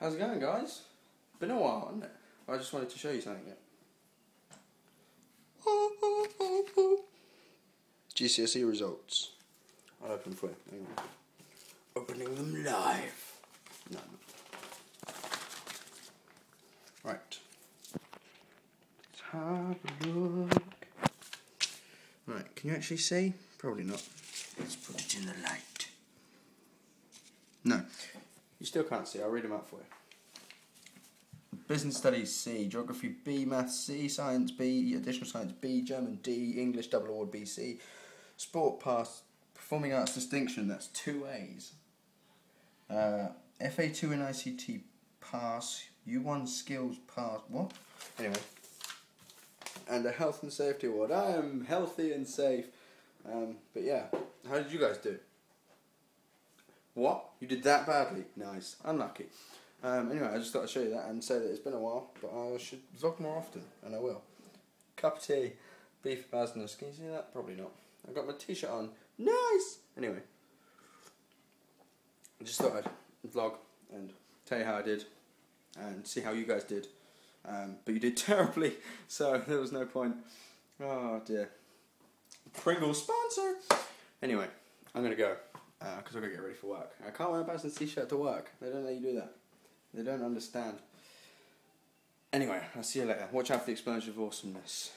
How's it going, guys? Been a while, hasn't it? I just wanted to show you something. GCSE results. I'll open for you. Opening them live. No. no. Right. Let's have a look. Right, can you actually see? Probably not. Let's put it in the light. Still can't see. I'll read them out for you. Business Studies C, Geography B, Maths C, Science B, Additional Science B, German D, English Double Award B C, Sport Pass, Performing Arts Distinction, that's two A's. Uh, FA2 in ICT Pass, U1 Skills Pass, what? Anyway. And a Health and Safety Award. I am healthy and safe. Um, but yeah, how did you guys do? What? You did that badly? Nice. Unlucky. Um, anyway, I just thought I'd show you that and say that it's been a while, but I should vlog more often, and I will. Cup of tea, beef Bazznesss. Can you see that? Probably not. I've got my t-shirt on. Nice! Anyway, I just thought I'd vlog and tell you how I did and see how you guys did. Um, but you did terribly, so there was no point. Oh dear. Pringle sponsor! Anyway, I'm gonna go because uh, I've got to get ready for work. I can't wear a Bazznesss t-shirt to work. They don't let you do that. They don't understand. Anyway, I'll see you later. Watch out for the explosion of awesomeness.